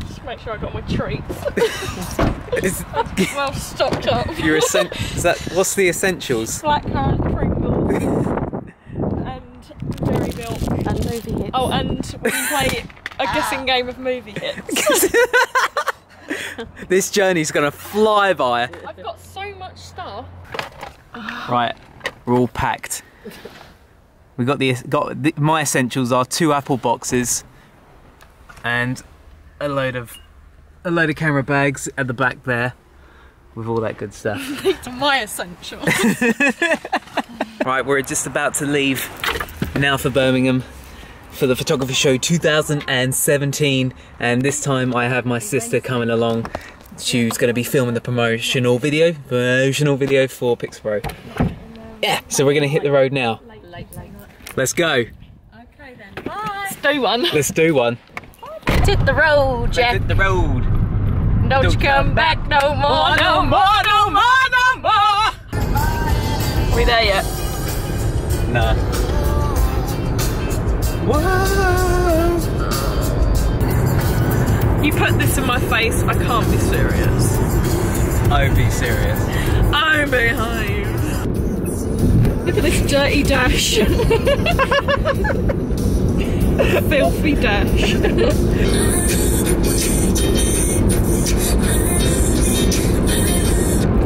Just make sure I got my treats. Well stocked up. your essen- is that what's the essentials? Blackcurrant Pringles and dairy milk. And movie hits. Oh, and we can play a ah. guessing game of movie hits. This journey's gonna fly by. I've got so much stuff. Right, we're all packed. We got the got the, my essentials are two apple boxes and a load of a load of camera bags at the back there with all that good stuff. It's my essential. right, we're just about to leave now for Birmingham for the photography show 2017 and this time I have my sister coming along. She's going to be filming the promotional video, promotional video for Pixapro. Yeah, so we're going to hit the road now. Let's go. okay then. Bye. Let's do one. Let's do one. Hit the road, Jack. Hit the road. Don't, you come back no more, no more, no more, no more. We there yet? Nah. You put this in my face, I can't be serious. Oh, be serious. I'm behind. Look at this dirty dash. Filthy dash.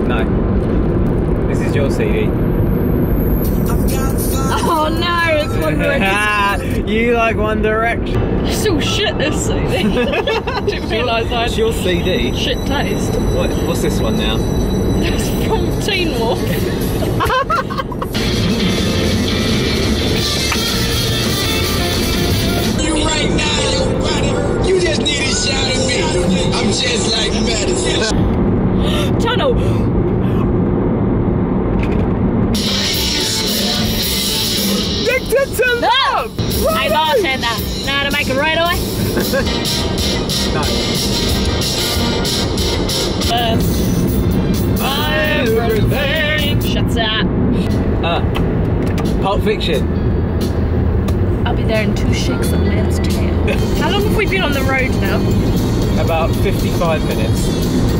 No. This is your CD. oh no, it's One Direction. you like One Direction. It's all shit this CD. I didn't realise I It's your CD. shit taste. What, what's this one now? It's from Teen Wolf. Just like medicine. Tunnel. No! Hey, bartender, know how to make a red eye? No. Everything. Shuts up. Ah. Pulp Fiction. I'll be there in two shakes of lamb's tail. How long have we been on the road now? About 55 minutes.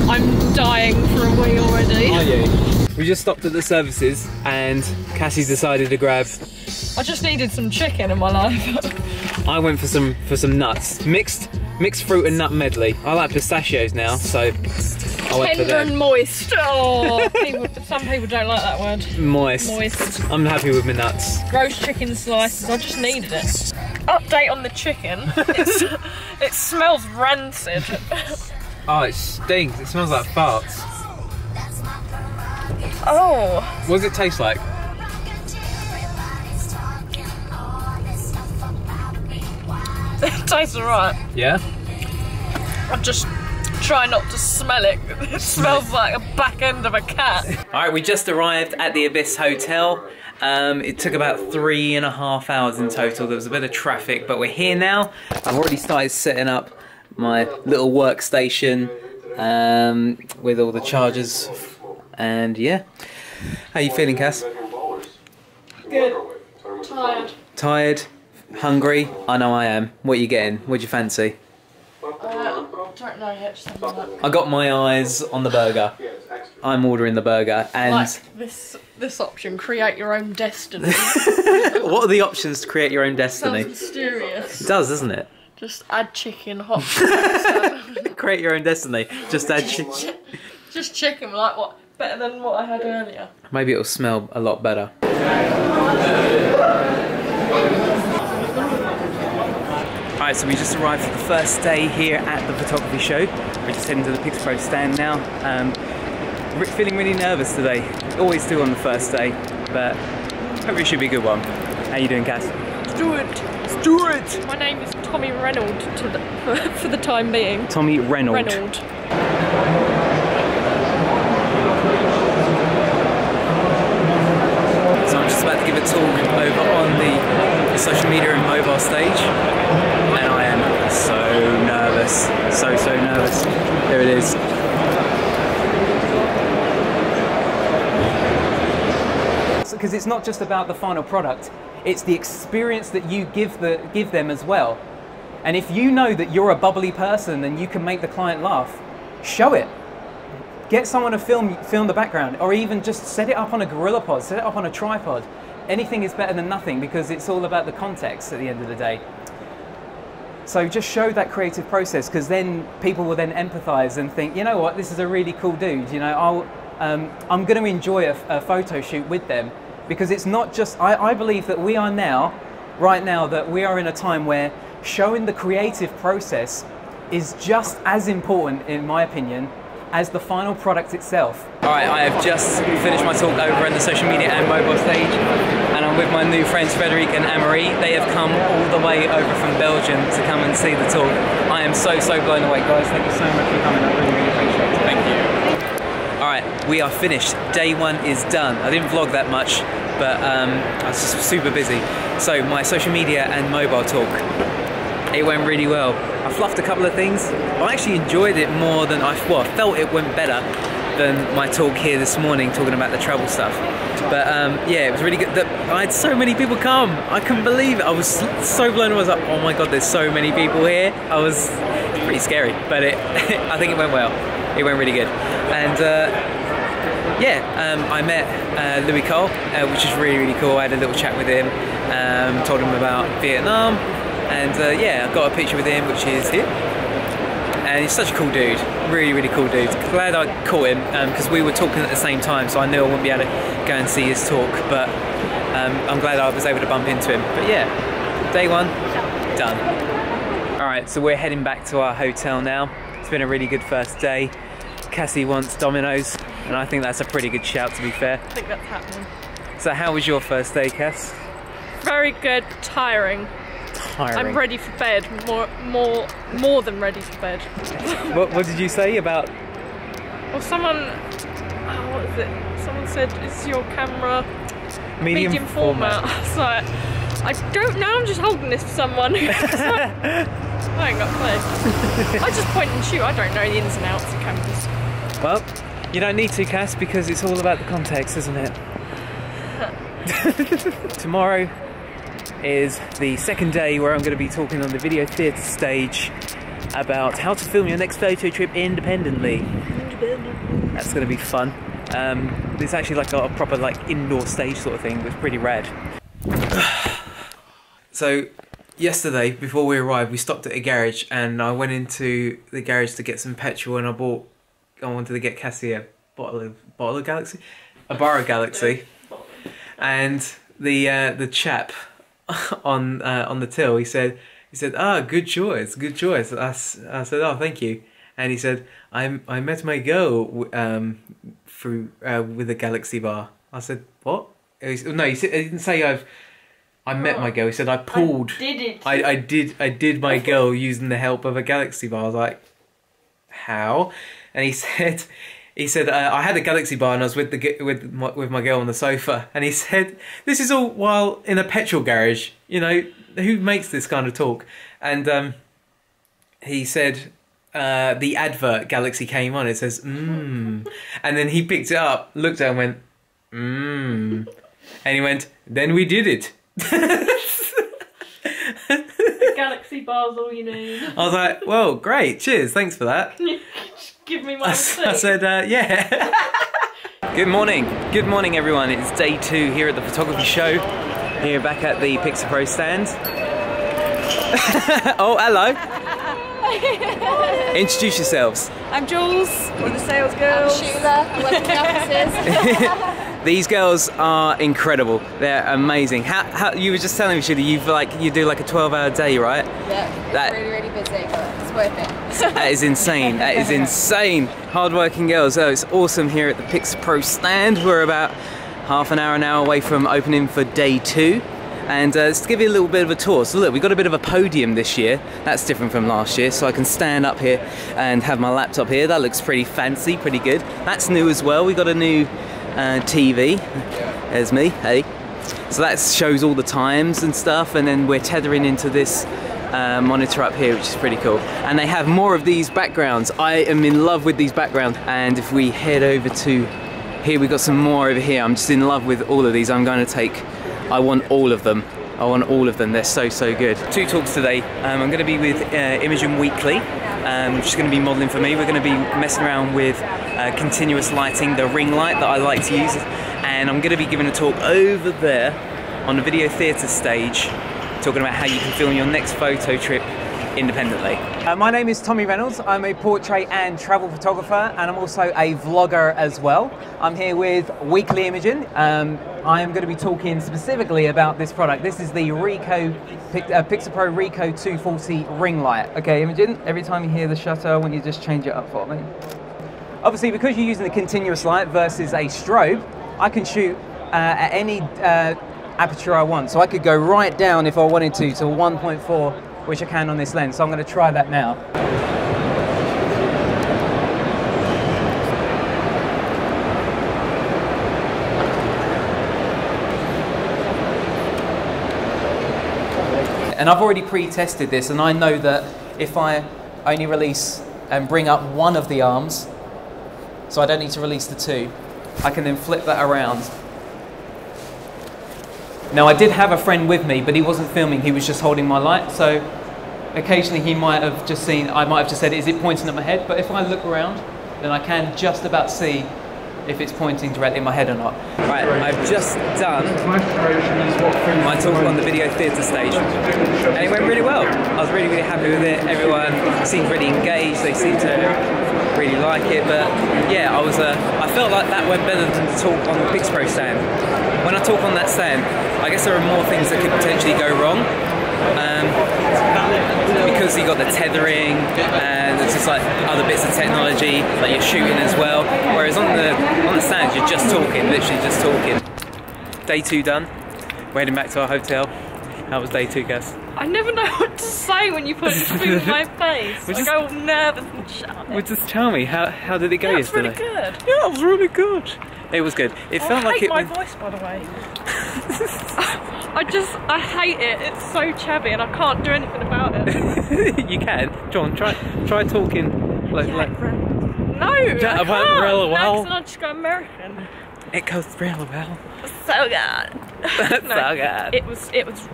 I'm dying for a wee already. Are you? We just stopped at the services and Cassie's decided to grab. I just needed some chicken in my life. I went for some for some nuts, mixed mixed fruit and nut medley. I like pistachios now, so I went for Tender and moist. Oh, people, some people don't like that word. Moist. Moist. I'm happy with my nuts. Roast chicken slices. I just needed it. Update on the chicken. It smells rancid. Oh, it stinks. It smells like farts. Oh, What does it taste like? it tastes alright. Yeah. I just try not to smell it. It smells like a back end of a cat. All right, we just arrived at the Ibis Hotel. Um, it took about three and a half hours in total. There was a bit of traffic, but we're here now. I've already started setting up my little workstation um, with all the chargers. And yeah, how you feeling, Cass? Good. Tired. Tired? Hungry? I know I am. What are you getting? What'd you fancy? Uh, don't know yet. Just have. I got my eyes on the burger. I'm ordering the burger. And Like this this option, create your own destiny. what are the options to create your own Sounds destiny? mysterious. It does, doesn't it? Just add chicken, hot sauce. Create your own destiny. Just add. Chi- Just chicken, like what? Better than what I had earlier. Maybe it'll smell a lot better. Alright, so we just arrived for the first day here at the photography show. We're just heading to the Pixapro stand now. Um, re- feeling really nervous today. Always do on the first day, but hopefully it should be a good one. How are you doing, Cass? Stuart. Stuart! My name is Tommy Reynolds to the, for, for the time being. Tommy Reynolds. Reynolds. So I'm just about to give a talk over on the, the social media and mobile stage. Nervous. So, so nervous. Here it is. Because it's not just about the final product, it's the experience that you give the give them as well. And if you know that you're a bubbly person and you can make the client laugh, show it. Get someone to film film the background, or even just set it up on a gorilla pod, set it up on a tripod. Anything is better than nothing because it's all about the context at the end of the day. So just show that creative process because then people will then empathize and think, you know what, this is a really cool dude. You know, I'll, um, I'm going to enjoy a, a photo shoot with them because it's not just. I, I believe that we are now, right now, that we are in a time where showing the creative process is just as important, in my opinion, as the final product itself. All right, I have just finished my talk over on the social media and mobile stage, I'm with my new friends Frederic and Anne-Marie. They have come all the way over from Belgium to come and see the talk. I am so, so blown away, guys. Thank you so much for coming. I really, really appreciate it. Thank you. All right, we are finished. Day one is done. I didn't vlog that much, but um, I was just super busy. So my social media and mobile talk, it went really well. I fluffed a couple of things. I actually enjoyed it more than I well, I felt it went better than my talk here this morning talking about the travel stuff. But um, yeah, it was really good. The, I had so many people come. I couldn't believe it. I was so blown away. I was like, oh my god, there's so many people here. I was pretty scary, but it, I think it went well. It went really good. And uh, yeah, um, I met uh, Louis Cole, uh, which is really, really cool. I had a little chat with him, um, told him about Vietnam, and uh, yeah, I got a picture with him, which is here. And he's such a cool dude, really, really cool dude. Glad I caught him because we were talking at the same time, so I knew I wouldn't be able to go and see his talk. But um, I'm glad I was able to bump into him. But yeah, day one, done. All right, so we're heading back to our hotel now. It's been a really good first day. Cassie wants Domino's, and I think that's a pretty good shout to be fair. I think that's happening. So how was your first day, Cass? Very good, tiring. Tiring. I'm ready for bed. More, more, more than ready for bed. What, what did you say about? Well, someone, oh, what is it? Someone said, "Is your camera Medium, medium, format?" so I don't know. I'm just holding this for someone. I ain't got play. I just point and shoot. I don't know the ins and outs of cameras. Well, you don't need to, Cass, because it's all about the context, isn't it? Tomorrow is the second day where I'm going to be talking on the video theatre stage about how to film your next photo trip independently. That's going to be fun. Um, it's actually like a, a proper like indoor stage sort of thing. It's pretty rad. so yesterday, before we arrived, we stopped at a garage and I went into the garage to get some petrol and I bought. I wanted to get Cassie a bottle of bottle of Galaxy, a bar of Galaxy, and the uh, the chap on uh, on the till he said he said ah good choice good choice I said oh thank you and he said I I met my girl um through uh, with a Galaxy bar I said what He s- no he, said, he didn't say I've I met my girl he said I pulled Did it? I, I did I did my girl using the help of a Galaxy bar. I was like, how? And he said, he said uh, I had a Galaxy bar and I was with the with my, with my girl on the sofa. And he said, this is all while in a petrol garage. You know who makes this kind of talk? And um, he said. Uh, the advert Galaxy came on. It says mmm, and then he picked it up, looked at it, and went mmm, and he went. Then we did it. Galaxy bars, all you need. I was like, well, great, cheers, thanks for that. Give me I, my s- I said, uh, yeah. Good morning, good morning, everyone. It's day two here at the photography show. Here back at the Pixapro stand. oh, hello. Introduce yourselves. I'm Jules, one of the sales girls. Shula, I work in the offices. These girls are incredible. They're amazing. How, how you were just telling me, Shirley, you've like you do like a 12-hour day, right? yeah, That- really, really busy, but it's worth it. That is insane. That is insane. Hardworking girls. Oh, it's awesome here at the Pixapro stand. We're about half an hour now away from opening for day two. And uh, just to give you a little bit of a tour. So look, we've got a bit of a podium this year. That's different from last year. So I can stand up here and have my laptop here. That looks pretty fancy, pretty good. That's new as well. We got a new uh, TV. There's me. Hey. So that shows all the times and stuff, and then we're tethering into this uh, monitor up here, which is pretty cool. And they have more of these backgrounds. I am in love with these backgrounds. And if we head over to here, we've got some more over here. I'm just in love with all of these. I'm going to take, I want all of them. I want all of them. They're so so good. Two talks today. Um, I'm going to be with uh, Imogen Weekly. Um, she's going to be modelling for me. We're going to be messing around with uh, continuous lighting, the ring light that I like to use, and I'm going to be giving a talk over there on the video theatre stage, talking about how you can film your next photo trip independently. Uh, my name is Tommy Reynolds. I'm a portrait and travel photographer, and I'm also a vlogger as well. I'm here with Weekly Imogen. Um, I am going to be talking specifically about this product. This is the Ricoh uh, Pixapro Ricoh 240 ring light. Okay, Imogen. Every time you hear the shutter, I want you to just change it up for me. Obviously, because you're using the continuous light versus a strobe, I can shoot uh, at any uh, aperture I want. So I could go right down if I wanted to to 1.4, which I can on this lens. So I'm going to try that now. And I've already pre-tested this, and I know that if I only release and bring up one of the arms, so I don't need to release the two, I can then flip that around. Now I did have a friend with me, but he wasn't filming, he was just holding my light, so occasionally he might have just seen, I might have just said, is it pointing at my head? But if I look around, then I can just about see if it's pointing directly at my head or not. Right, I've just done my talk on the video theatre stage, and it went really well. I was really, really happy with it. Everyone seemed really engaged. They seemed to really like it. But yeah, I was. Uh, I felt like that went better than the talk on the Pixapro stand. When I talk on that stand, I guess there are more things that could potentially go wrong. Um, because you got the tethering and there's just like other bits of technology that you're shooting as well. Whereas on the on the stand you're just talking, literally just talking. Day two done. We're heading back to our hotel. How was day two, Cass? I never know what to say when you put it in my face. Which I is- go all nervous and shut Well, just tell me how how did it go That's yesterday? It was really good. Yeah, it was really good. It was good. It I felt like hate it my went. voice, by the way. I just, I hate it. It's so chabby, and I can't do anything about it. you can, John. Try try talking like, like No, I That can't. went really No, well. 'cause I just go American. it goes really well. So good. That's No, so good. It was, it was,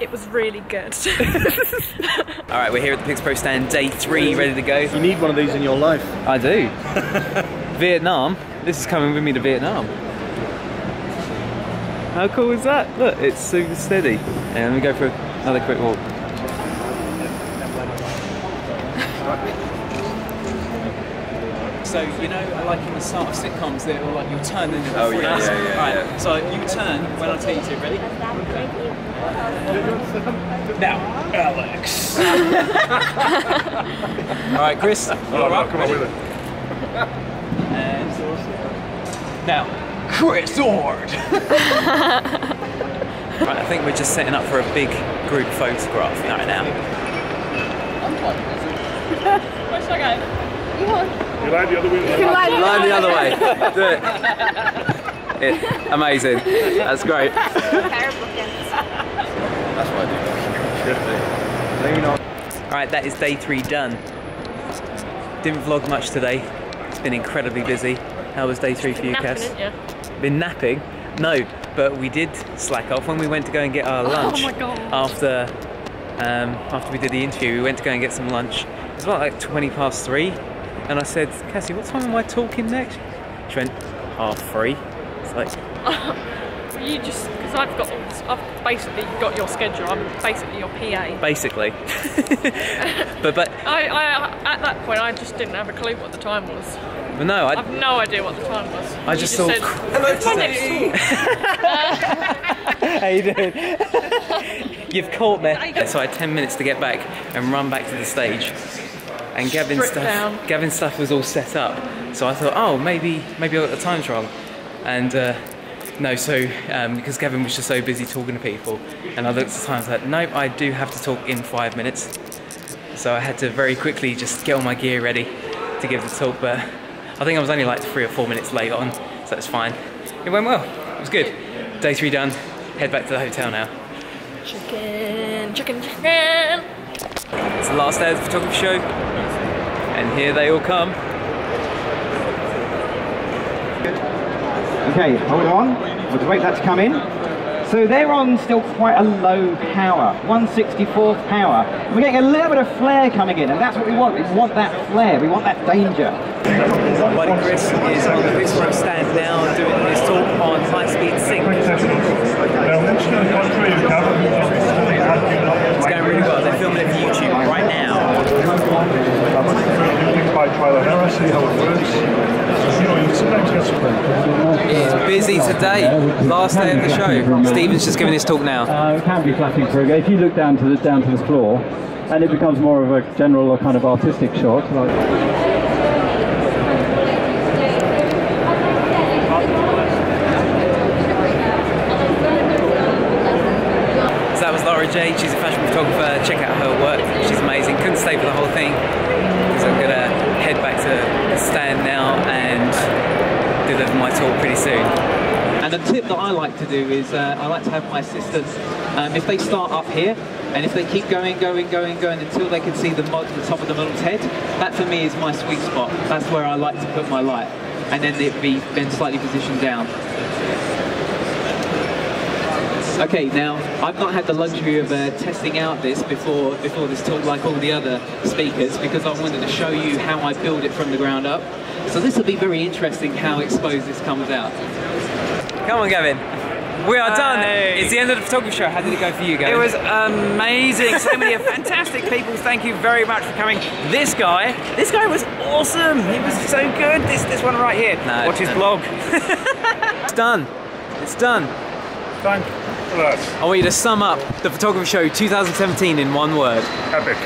it was really good. All right, we're here at the Pixapro stand, day three, ready to go. You need one of these in your life. I do. Vietnam. This is coming with me to Vietnam. How cool is that? Look, it's super steady. And let me go for another quick walk. So you know, like in the start of sitcoms, that like you turn and Oh, yeah, us. yeah, yeah, Right. yeah. So you turn when I tell you to. Ready? Now, Alex. All right, Chris. Oh, no, come on with it. And now, Chris Ord. right, I think we're just setting up for a big group photograph right now. Where's I go? You line the other way. Line the other way. Do it. it. Amazing. That's great. That's what I do. Lean on. All right, that is day three done. Didn't vlog much today. It's been incredibly busy. How was day three for you, Cass? Been napping? No, but we did slack off when we went to go and get our lunch. Oh my After um, after we did the interview, we went to go and get some lunch. It was about like 20 past three, and I said, Cassie, what time am I talking next? She went, half three. It's like, You just, because I've got, I've basically got your schedule. I'm basically your PA. basically. but but I, I, at that point, I just didn't have a clue what the time was. but no, I, I've no idea what the time was. I You just thought, said, "When's my next? How you doing? You've caught me. So I had 10 minutes to get back and run back to the stage. And Gavin's stuff, down. Gavin's stuff was all set up. So I thought, oh, maybe, maybe I got the times wrong. And uh, no, so um, because Gavin was just so busy talking to people, and I looked at the time, and I was like, nope, I do have to talk in five minutes. So I had to very quickly just get all my gear ready to give the talk. But I think I was only like three or four minutes late on, so it's fine. It went well. It was good. Day three done. Head back to the hotel now. Chicken, chicken, chicken. It's the last day of the photography show, and here they all come. Okay, hold on. We'll wait that to come in. So they're on still quite a low power, 164th power. We're getting a little bit of flare coming in, and that's what we want. We want that flare, we want that danger. My buddy Chris is on the Pixel stand now doing his talk on high speed sync. It's going really well. They're filming it for YouTube right now. By trial and error, see how it works. You know, you sometimes get some It's busy today. Last day of the show. Stephen's just giving his talk now. Uh, it can be flattening for. If you look down to the down to the floor, and it becomes more of a general or kind of artistic shot. Like, So that was Lara Jade. She's a fashion photographer. Check out her work. She's amazing. Couldn't stay for the whole thing because I'm gonna head back to the stand now and deliver my talk pretty soon. And a tip that I like to do is uh, I like to have my assistants, um, if they start up here, and if they keep going, going, going, going until they can see the, mod, the top of the model's head, that for me is my sweet spot. That's where I like to put my light. And then it be then slightly positioned down. Okay, now I've not had the luxury of uh, testing out this before before this talk, like all the other speakers, because I wanted to show you how I build it from the ground up. So this will be very interesting how exposed this comes out. Come on, Gavin. We are done. Hey. It's the end of the photography show. How did it go for you, Gavin? It was amazing. So many fantastic people. Thank you very much for coming. This guy, this guy was awesome. He was so good. This this one right here. No, Watch his no. blog. It's done. It's done. Thank I want you to sum up the photography show 2017 in one word. Epic.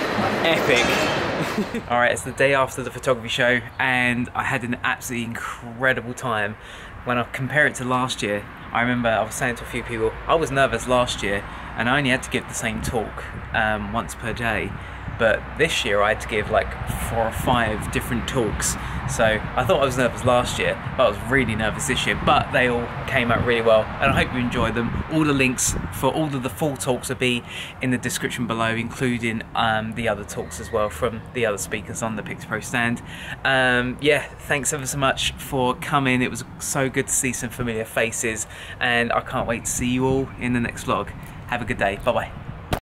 Epic. All right, it's the day after the photography show, and I had an absolutely incredible time. When I compare it to last year, I remember I was saying to a few people, I was nervous last year, and I only had to give the same talk um, once per day. But this year I had to give like four or five different talks. So I thought I was nervous last year, but I was really nervous this year. But they all came out really well, and I hope you enjoyed them. All the links for all of the full talks will be in the description below, including um, the other talks as well from the other speakers on the Pixapro stand. Um, yeah, thanks ever so much for coming. It was so good to see some familiar faces, and I can't wait to see you all in the next vlog. Have a good day. Bye bye.